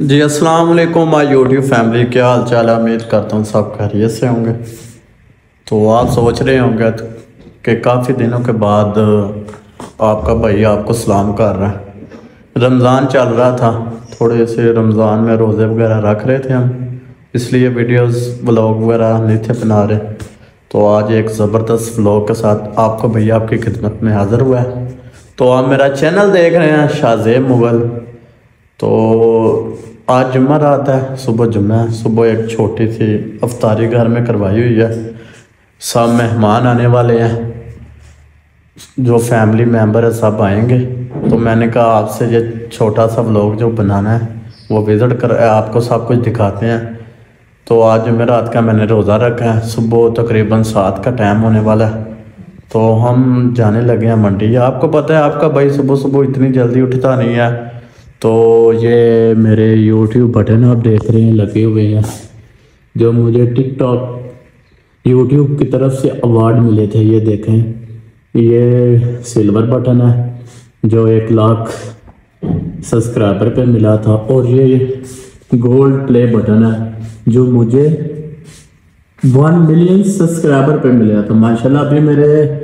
जी अस्सलाम वालेकुम my YouTube family, क्या हाल चाल है? उम्मीद करता हूँ सब खैरियत से होंगे। तो आप सोच रहे होंगे कि काफ़ी दिनों के बाद, आपका भाई आपको सलाम कर रहा है। रमज़ान चल रहा था, थोड़े से रमज़ान में रोज़े वगैरह रख रहे थे हम, इसलिए वीडियोस व्लॉग वगैरह नहीं थे बना रहे। तो आज एक ज़बरदस्त व्लॉग के साथ आपको भैया आपकी खिदमत में हाज़िर हुआ है। तो आप मेरा चैनल देख रहे हैं, शाहजेब मुग़ल। तो आज जुम्मा रात है, सुबह जुम्मा है। सुबह एक छोटी सी अफ्तारी घर में करवाई हुई है। सब मेहमान आने वाले हैं। जो फैमिली मेंबर है, सब आएँगे। तो मैंने कहा, आपसे ये छोटा सा व्लॉग जो बनाना है, वो विज़िट कर, आपको सब कुछ दिखाते हैं। तो आज जुम्मे रात का मैंने रोज़ा रखा है। सुबह तकरीबन सात का टाइम होने वाला है। तो हम जाने लगे हैं मंडी। आपको पता है, आपका भाई सुबह सुबह इतनी जल्दी उठता नहीं है। तो ये मेरे यूट्यूब बटन आप देख रहे हैं, लगे हुए हैं, जो मुझे टिकटॉक यूट्यूब की तरफ़ से अवार्ड मिले थे, ये देखें। ये सिल्वर बटन है, जो एक लाख सब्सक्राइबर पे मिला था, और ये गोल्ड प्ले बटन है, जो मुझे वन मिलियन सब्सक्राइबर पे मिला था। माशाल्लाह, अभी मेरे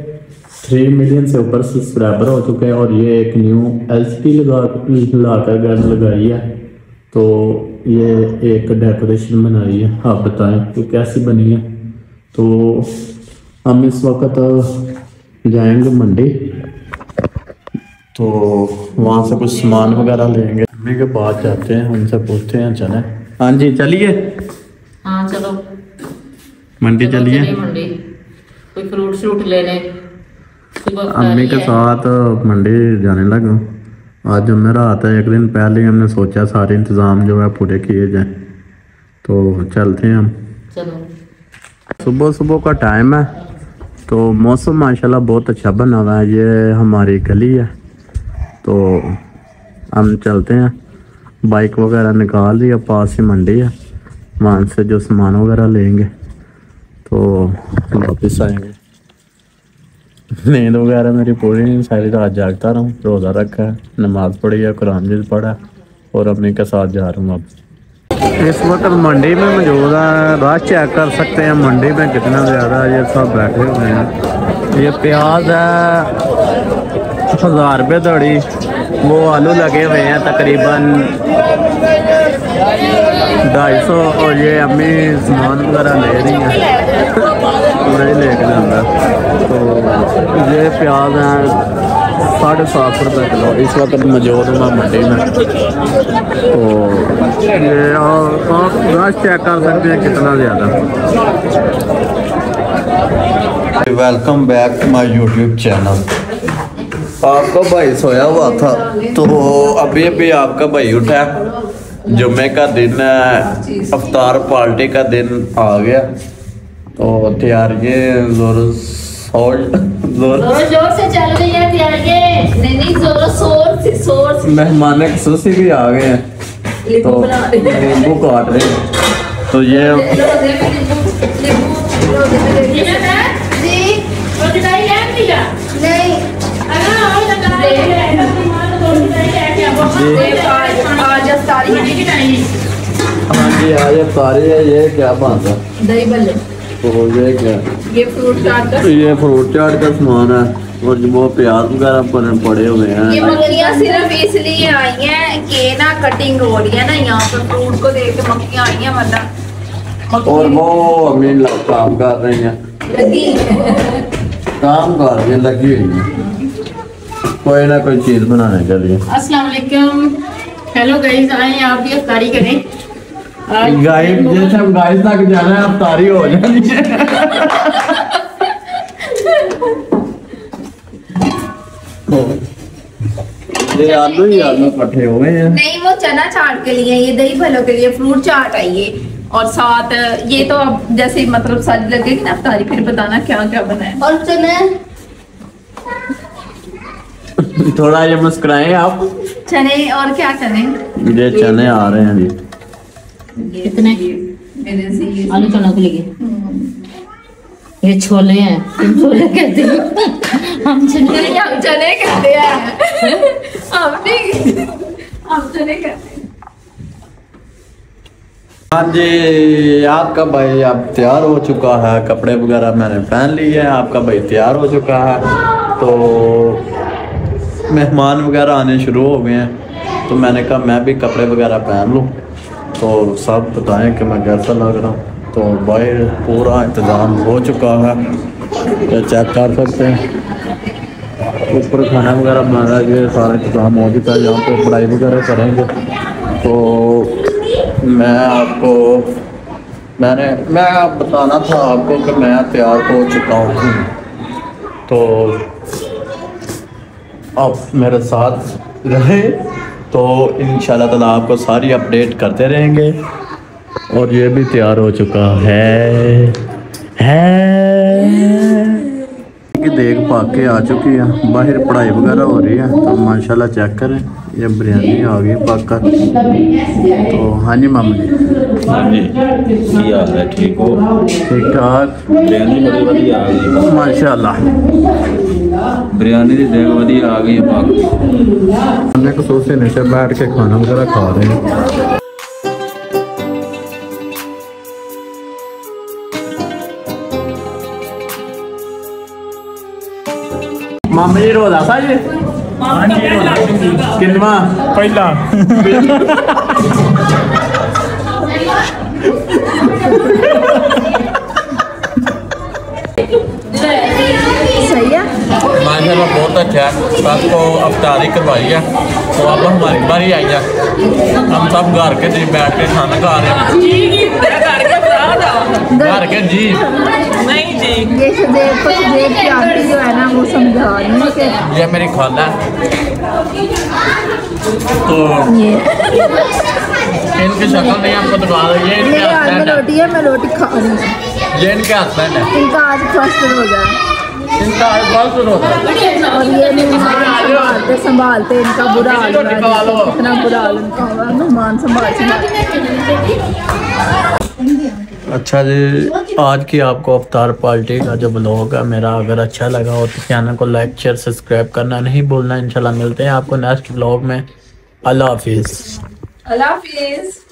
थ्री मिलियन से ऊपर सब्सक्राइबर हो चुके हैं और ये एक न्यू एल लगा ला कर गन लगाई है। तो ये एक डेकोरेशन बनाई है। आप बताएँ कि कैसी बनी है। तो हम इस वक्त जाएँगे मंडी। तो वहाँ से कुछ सामान वगैरह लेंगे। मम्मी के बाद जाते हैं उनसे पूछते हैं चले। हाँ जी चलिए। हाँ चलो। मंडी चलिए। चलिए मंडी। कोई फ्रूट श्रूट लेने। सुबह अम्मी के साथ मंडी जाने लगा। आज जुम्मे रात है एक दिन पहले ही हमने सोचा सारे इंतज़ाम जो है पूरे किए जाएँ। तो चलते हैं हम। चलो। सुबह सुबह का टाइम है तो मौसम माशाल्लाह बहुत अच्छा बना हुआ है ये हमारी गली है। तो हम चलते हैं। बाइक वगैरह निकाल दी है पास ही मंडी है। वहाँ से जो सामान वगैरह लेंगे तो वापस आएँगे। नींद वगैरह मेरी पूरी नहीं सारी रात जागता रहा हूँ रोज़ा रखा है नमाज़ पढ़ी है कुरान जिस पढ़ा और अपने के साथ जा रहा हूँ अब। इस वक्त मंडी में मौजूद है रात चेक कर सकते हैं मंडी में कितना ज़्यादा ये सब बैठे हुए हैं। ये प्याज है हज़ार रुपये दड़ी वो आलू लगे हुए हैं तकरीबन ढाई सौ और ये अम्मी सामान वगैरह ले रही है। हैं ही लेके जाता तो ये प्याज हैं, साढ़े सात सौ रुपये किलो। इस वक्त मौजूद मैं मंडी में। तो ये आप रश चेक कर सकते हैं कितना ज़्यादा। Welcome back to my YouTube channel आपका भाई सोया हुआ था तो अभी अभी आपका भाई उठा। जुम्मे का दिन है अफ्तार पार्टी का दिन आ गया। तो तैयारी ज़ोर ज़ोर। ज़ोर ज़ोर से चल रही है तैयारियाँ नहीं नहीं ज़ोर शोर से शोर से। मेहमान खसूसी भी आ गए हैं। तो नींबू काट रहे हैं। तो ये नहीं। है रहे हैं तो तो रोटी नहीं है कि जी ये क्या बात है? दही बल्ले। तो ये क्या? ये फ्रूट चाट तो ये फ्रूट चाट का सामान है और जो वो प्याज वगैरह पर पड़े हुए ये हैं मक्खियाँ सिर्फ़ इसलिए आई हैं कि ना कटिंग हो रही है ना यहाँ पर फ्रूट को देख के मक्खियाँ आई हैं वरना और वो अमीन लोग काम कर रही हैं। काम कर रही हैं लगी हुई हैं। कोई ना कोई चीज़ बनाने के लिए। वालेकुम। हेलो गाइस आए आप भी अफ्तारी करें। गाइस जैसे हम गाइस तक जाना है अब तारी हो जानी है। ये आलू ही आलू इकट्ठे हुए हैं। नहीं वो चना चाट के लिए ये दही भलो के लिए फ्रूट चाट आई है और साथ ये तो अब जैसे मतलब सज लगेगी ना अफ्तारी फिर बताना क्या क्या बना है और चने? थोड़ा ये मुस्कुराए आप। चने और क्या चने? ये चने आ रहे हैं जी। कितने? मेरे से ये आलू चना के लिए ये छोले हैं। तुम छोले कहते हो? हम चने हम चने कहते हैं। हम नहीं हम चने कहते हैं। हाँ जी आपका भाई अब तैयार हो चुका है। कपड़े वगैरह मैंने पहन लिए हैं। आपका भाई तैयार हो चुका है। तो मेहमान वगैरह आने शुरू हो गए हैं। तो मैंने कहा, मैं भी कपड़े वगैरह पहन लूँ। तो सब बताएँ कि मैं कैसा लग रहा हूँ। तो बाहर पूरा इंतज़ाम हो चुका है। तो चेक कर सकते हैं। ऊपर खाना वगैरह बना रहा ये सारा इंतज़ाम हो चुका है। यहाँ पे पढ़ाई वगैरह करेंगे। तो मैं आपको, मैंने, मैं आप बताना था आपको कि मैं तैयार हो चुका हूँ। तो आप मेरे साथ रहें तो इन ताला आपको सारी अपडेट करते रहेंगे। और ये भी तैयार हो चुका है। है। कि देख पाके आ चुकी है। बाहर पढ़ाई वगैरह हो रही है तो माशाल्लाह चेक करें। ये बिरयानी आ गई पाकर तो हाँ जी माम जी। ठीक हो। ठीक ठाक। माशाल्लाह। बिरयानी ਦੀ ਦੇਗ ਵਧੀਆ ਆ ਗਈ ਪਾਕ हमने खसूस से नीचे बैठ के खाना वगैरह खा रहे हैं ਮਾਮਾ ਜੀ ਰੋਦਾ ਸਾਜ ਕਿੰਨਵਾ ਪਹਿਲਾ बहुत अच्छा है सबको अफ्तारी करवाई है तो अब हमारी बारी आई है हम सब घर के जी बैठ के खाना खा रहे हैं घर के जी ये सुदेव को सुदेव की आंटी जो है ना वो समझा रही है ये मेरी खाला है तो इनकी शक्ल नहीं आपको दिखा रही इनके हस्बैंड है मैं रोटी खा रही हूँ ये इनके हस्बैंड है इनका आज फ़र्स्ट है इनका होता है और ये संभालते संभालते इनका बुरा हाल हो। है। इतना बुरा हाल मेहमान संभाल संभाल अच्छा जी आज की आपको अवतार पार्टी का जो ब्लॉग है मेरा अगर अच्छा लगा हो तो चैनल को लाइक शेयर सब्सक्राइब करना नहीं भूलना। इंशाल्लाह मिलते हैं आपको नेक्स्ट ब्लॉग में। अल्लाह हाफिज़। अल्लाह हाफिज़।